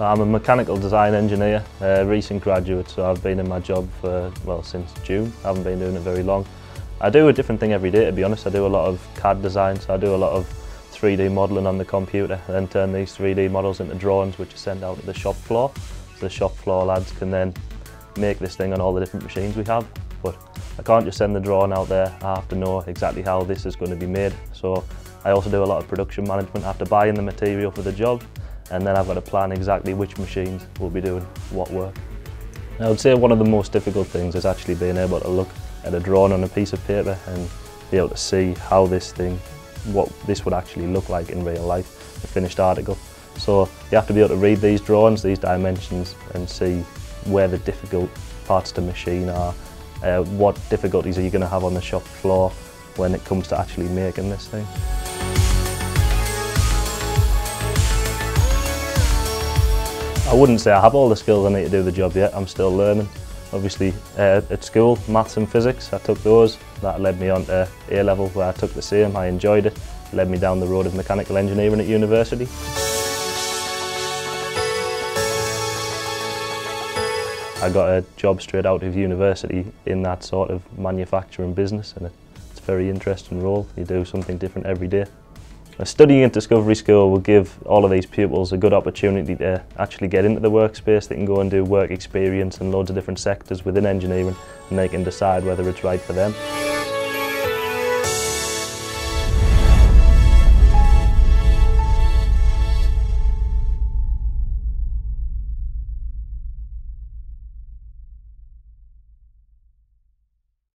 I'm a mechanical design engineer, a recent graduate, so I've been in my job for, well, since June. I haven't been doing it very long. I do a different thing every day, to be honest. I do a lot of CAD design, so I do a lot of 3D modelling on the computer, and then turn these 3D models into drawings, which are sent out to the shop floor. So the shop floor lads can then make this thing on all the different machines we have. But I can't just send the drawing out there. I have to know exactly how this is going to be made. So I also do a lot of production management. I have to buy in the material for the job, and then I've got to plan exactly which machines will be doing what work. I would say one of the most difficult things is actually being able to look at a drawing on a piece of paper and be able to see how this thing, what this would actually look like in real life, a finished article. So you have to be able to read these drawings, these dimensions and see where the difficult parts to machine are, uh, what difficulties are you going to have on the shop floor when it comes to actually making this thing. I wouldn't say I have all the skills I need to do the job yet, I'm still learning. Obviously uh, at school, maths and physics, I took those. That led me on to A level where I took the same, I enjoyed it. Led me down the road of mechanical engineering at university. I got a job straight out of university in that sort of manufacturing business and it's a very interesting role. You do something different every day. A studying at Discovery School will give all of these pupils a good opportunity to actually get into the workspace. They can go and do work experience in loads of different sectors within engineering and they can decide whether it's right for them.